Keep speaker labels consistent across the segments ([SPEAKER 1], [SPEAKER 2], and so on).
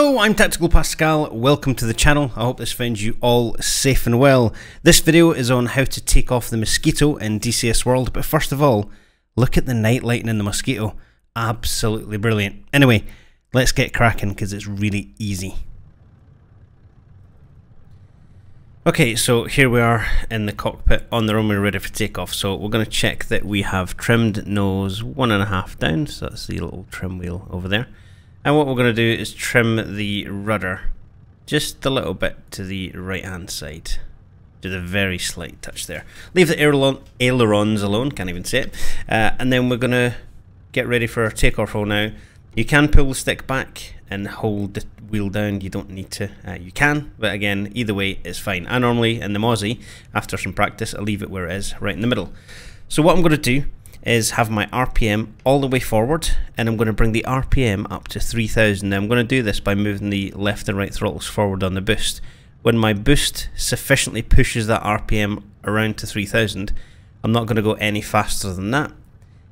[SPEAKER 1] Hello, I'm Tactical Pascale. Welcome to the channel. I hope this finds you all safe and well. This video is on how to take off the Mosquito in DCS World, but first of all, look at the night lighting in the Mosquito. Absolutely brilliant. Anyway, let's get cracking because it's really easy. Okay, so here we are in the cockpit on the runway ready for takeoff. So we're going to check that we have trimmed nose one and a half down. So that's the little trim wheel over there. And what we're going to do is trim the rudder just a little bit to the right hand side. Do a very slight touch there. Leave the aileron, ailerons alone, can't even say it. Uh, and then we're going to get ready for our takeoff roll now. You can pull the stick back and hold the wheel down. You don't need to. Uh, you can, but again, either way is fine. I normally, in the Mozzie, after some practice, I leave it where it is, right in the middle. So what I'm going to do is have my RPM all the way forward and I'm going to bring the RPM up to 3000. Now I'm going to do this by moving the left and right throttles forward on the boost. When my boost sufficiently pushes that RPM around to 3000, I'm not going to go any faster than that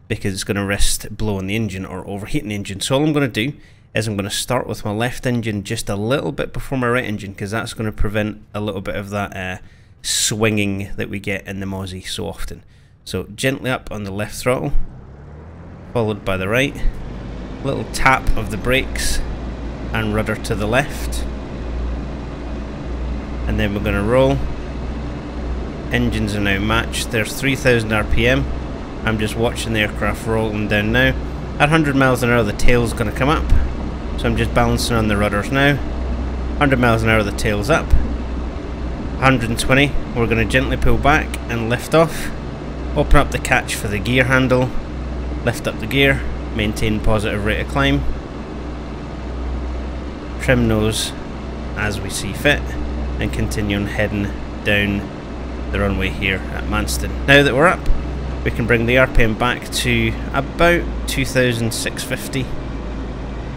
[SPEAKER 1] because it's going to risk blowing the engine or overheating the engine. So all I'm going to do is I'm going to start with my left engine just a little bit before my right engine because that's going to prevent a little bit of that uh, swinging that we get in the Mozzie so often. So gently up on the left throttle, followed by the right. Little tap of the brakes and rudder to the left. And then we're going to roll. Engines are now matched. There's 3000 RPM. I'm just watching the aircraft rolling down now. At 100 miles an hour the tail's going to come up. So I'm just balancing on the rudders now. 100 miles an hour the tail's up. 120 we're going to gently pull back and lift off. Open up the catch for the gear handle, lift up the gear, maintain positive rate of climb, trim nose as we see fit, and continue on heading down the runway here at Manston. Now that we're up, we can bring the RPM back to about 2650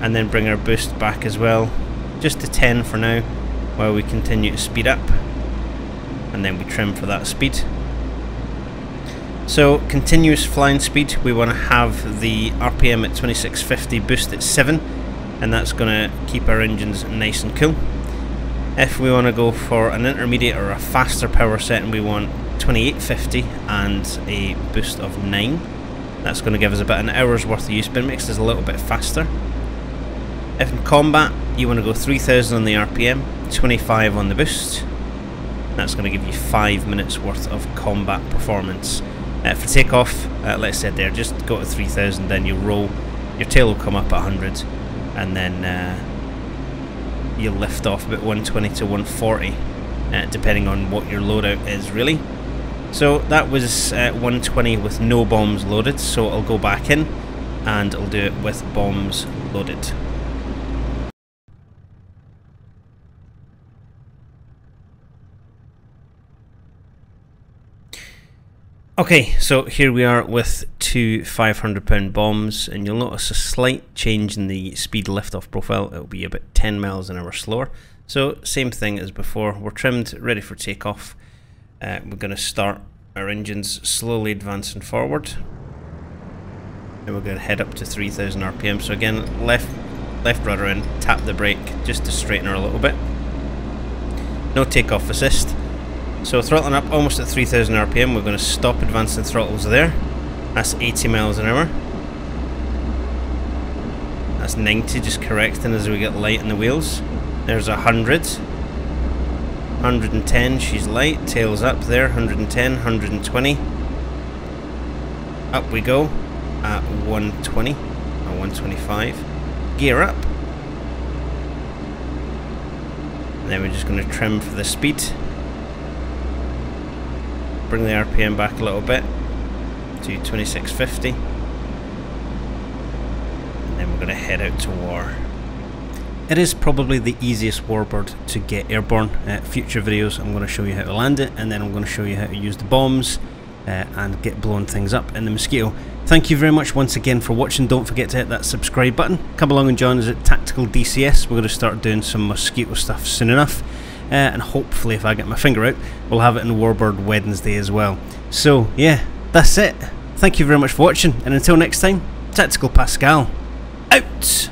[SPEAKER 1] and then bring our boost back as well, just to 10 for now, while we continue to speed up. And then we trim for that speed. So continuous flying speed, we want to have the RPM at 2650, boost at 7, and that's going to keep our engines nice and cool. If we want to go for an intermediate or a faster power setting, we want 2850 and a boost of 9. That's going to give us about an hour's worth of use, but it makes us a little bit faster. If in combat, you want to go 3000 on the RPM, 25 on the boost. That's going to give you 5 minutes worth of combat performance. Uh, for takeoff, uh, let's say there, just go to 3000, then you roll, your tail will come up at 100, and then uh, you'll lift off about 120 to 140, uh, depending on what your loadout is really. So that was uh, 120 with no bombs loaded, so I'll go back in, and I'll do it with bombs loaded. Okay, so here we are with two 500 pound bombs and you'll notice a slight change in the speed liftoff profile. It'll be about 10 miles an hour slower. So same thing as before, we're trimmed, ready for takeoff. Uh, we're going to start our engines slowly advancing forward. And we're going to head up to 3000 RPM. So again, left left rudder in, tap the brake just to straighten her a little bit. No takeoff assist. So throttling up almost at 3000 RPM, we're going to stop advancing throttles there. That's 80 miles an hour. That's 90, just correcting as we get light in the wheels. There's 100. 110, she's light, tails up there, 110, 120. Up we go at 120 or 125. Gear up. And then we're just going to trim for the speed bring the RPM back a little bit to 2650 and then we're going to head out to war. It is probably the easiest warbird to get airborne. Uh, future videos I'm going to show you how to land it and then I'm going to show you how to use the bombs uh, and get blowing things up in the Mosquito. Thank you very much once again for watching. Don't forget to hit that subscribe button. Come along and join us at Tactical DCS. We're going to start doing some Mosquito stuff soon enough uh, and hopefully if I get my finger out we'll have it in Warbird Wednesday as well. So yeah, that's it. Thank you very much for watching and until next time, Tactical Pascale, out!